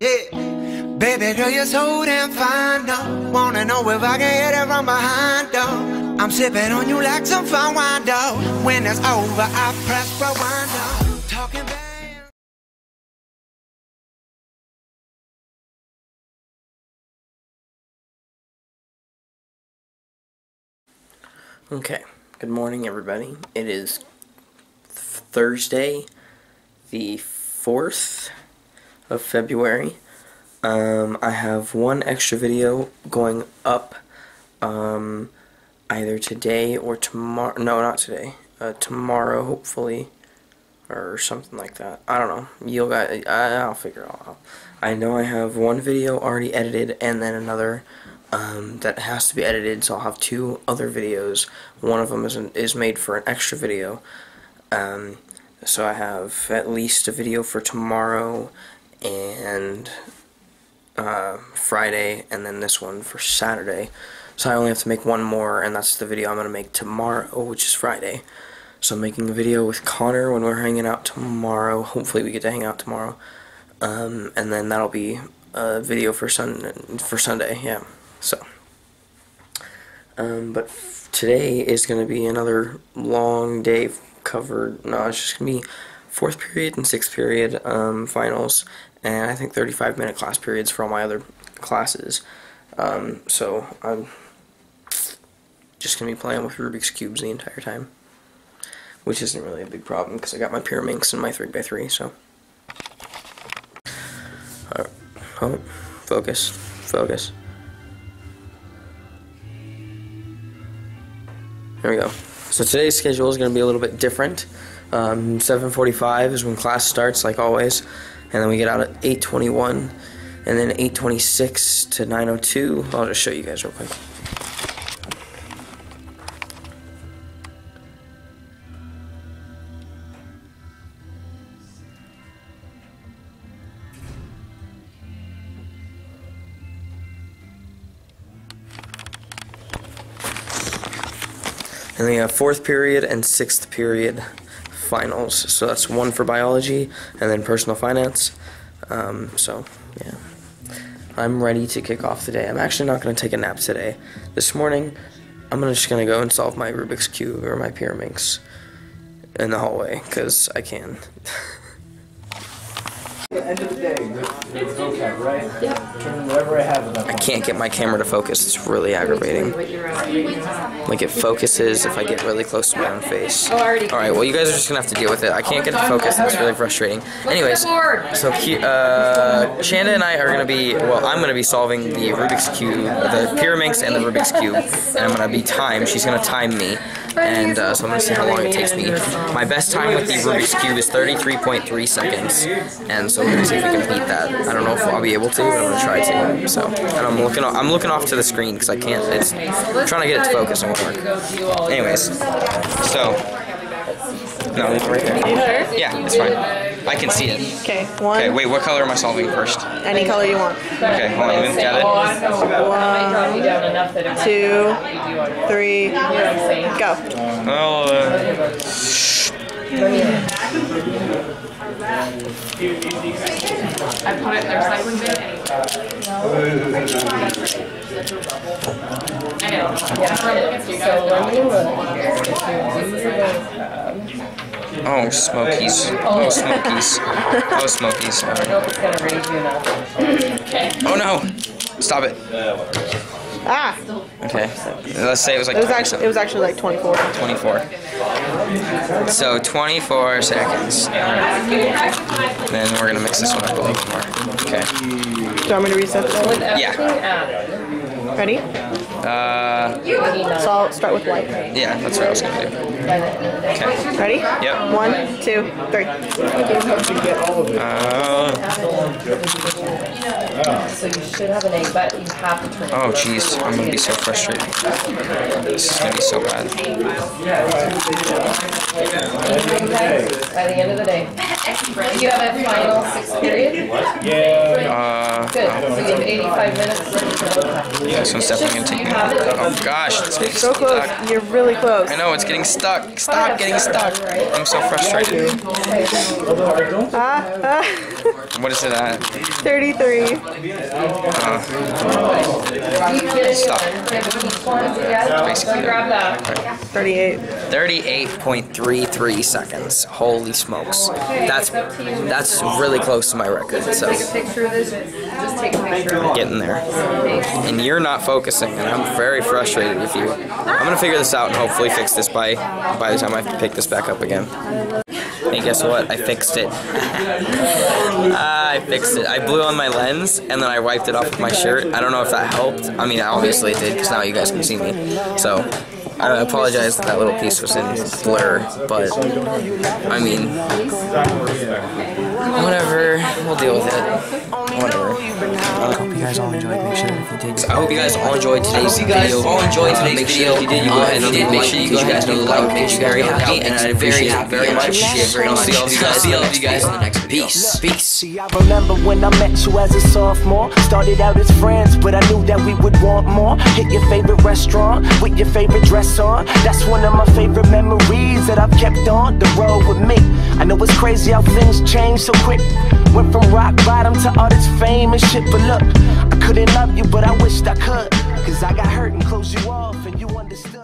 Yeah. Baby girl, you're so damn fine, though. Wanna know if I can hit it from behind, though. I'm sipping on you like some fine wine, though. When it's over, I press rewind, though. Okay, good morning, everybody. It is Thursday, the 4th of February. Um, I have one extra video going up um, either today or tomorrow. No, not today. Uh, tomorrow, hopefully, or something like that. I don't know. You'll guys, I, I'll figure it out. I know I have one video already edited and then another um, that has to be edited, so I'll have two other videos. One of them is, an, is made for an extra video. Um, so I have at least a video for tomorrow and uh, Friday, and then this one for Saturday. So I only have to make one more, and that's the video I'm going to make tomorrow, which is Friday. So I'm making a video with Connor when we're hanging out tomorrow. Hopefully we get to hang out tomorrow. Um, and then that'll be a video for sun for Sunday, yeah. So, um, but today is going to be another long day covered. No, it's just going to be fourth period and sixth period um, finals, and I think 35 minute class periods for all my other classes. Um, so I'm just going to be playing with Rubik's Cubes the entire time, which isn't really a big problem because I got my Pyraminx and my 3x3, so. Alright, oh, focus, focus. There we go. So today's schedule is going to be a little bit different. Um, 7:45 is when class starts, like always, and then we get out at 8:21, and then 8:26 to 9:02. I'll just show you guys real quick. And then we have fourth period and sixth period finals. So that's one for biology and then personal finance. Um, so, yeah. I'm ready to kick off the day. I'm actually not going to take a nap today. This morning, I'm gonna, just going to go and solve my Rubik's Cube or my Pyraminx in the hallway because I can. end of the day, with, with vocab, right? Yep. Turn whatever I have about I can't get my camera to focus. It's really aggravating. Like it focuses if I get really close to my own face. Alright, well you guys are just gonna have to deal with it. I can't get it to focus and it's really frustrating. Anyways, so uh, Shanda and I are gonna be, well I'm gonna be solving the Rubik's Cube, the Pyraminx and the Rubik's Cube. And I'm gonna be timed. She's gonna time me. And uh, so I'm gonna see how long it takes me. My best time with the Rubik's Cube is 33.3 seconds. And so we're gonna see if we can beat that. I don't know if I'll be able to, but I'm gonna try to. So, and I'm looking, I'm looking off to the screen because I can't. It's I'm trying to get it to focus and work. Anyways, so no, right there. Yeah, it's fine. I can see it. Okay, one. Okay, wait. What color am I solving first? Any color you want. Okay, hold on. Let me get it. One, two, three, go. Well, uh, I put it in the recycling bin. I know. Yeah. Oh, Smokies. Oh, Smokies. Oh, Smokies. Oh no! Stop it. Ah, Okay. Let's say it was like it was actually it was actually like 24. 24. So 24 seconds. Then we're gonna mix this one up a little more. Okay. Do you want me to reset that? Yeah. Ready? Uh, So I'll start with white. yeah, that's what I was gonna do. Okay. Ready? Yep. One, two, three. Uh, So you should have an A, but you have to turn oh, jeez, I'm gonna be so frustrated. This is gonna be so bad. By the end of the day. You have a final sixth period? Uh, Good, so you have eighty-five minutes. Yeah, so it's definitely gonna take me. Oh gosh, it's getting So close. stuck. You're really close. I know it's getting stuck. Stop getting stuck. I'm so frustrated. Ah, ah. What is it at? 33. You get Stop. each one, yeah, Basically. so grab that. 38. 38.33 seconds. Holy smokes. That's that's really close to my record. So Take a picture of this, just take a picture of it. getting there. And you're not focusing, and I'm very frustrated with you. I'm gonna figure this out and hopefully fix this by by the time I have to pick this back up again. Hey, guess what? I fixed it. I fixed it. I blew on my lens and then I wiped it off with my shirt. I don't know if that helped. I mean, obviously it did because now you guys can see me. So I apologize that that little piece was in blur, but I mean, whatever. We'll deal with it. Whatever. I hope you guys all enjoyed. Make sure if you did. I hope you guys all enjoyed today's video. All enjoyed today's make video. Uh, sure if you did, you go ahead and did. Make sure you go ahead and like. Makes you very happy, and I appreciate it very much. I'll see all of you guys. See all of you guys in the next video. Peace. Peace. See, I remember when I met you as a sophomore. Started out as friends, but I knew that we would want more. Hit your favorite restaurant with your favorite dress on. That's one of my favorite memories that I've kept on the road with me. Know it's crazy how things change so quick. Went from rock bottom to all this fame and shit, but look, I couldn't love you, but I wished I could. Cause I got hurt and closed you off, and you understood.